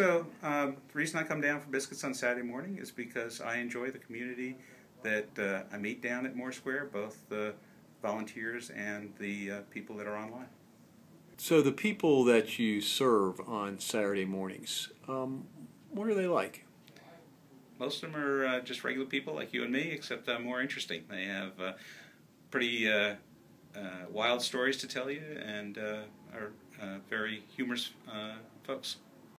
So, um, the reason I come down for biscuits on Saturday morning is because I enjoy the community that uh, I meet down at Moore Square, both the volunteers and the uh, people that are online. So the people that you serve on Saturday mornings, um, what are they like? Most of them are uh, just regular people like you and me, except uh, more interesting. They have uh, pretty uh, wild stories to tell you and are very humorous folks.